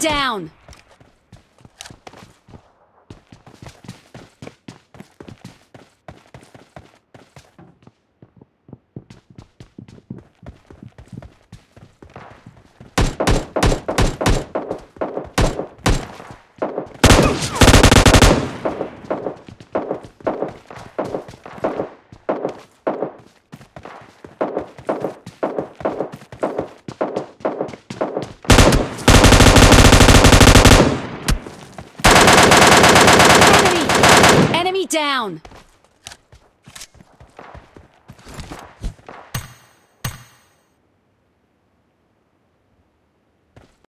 Down! down!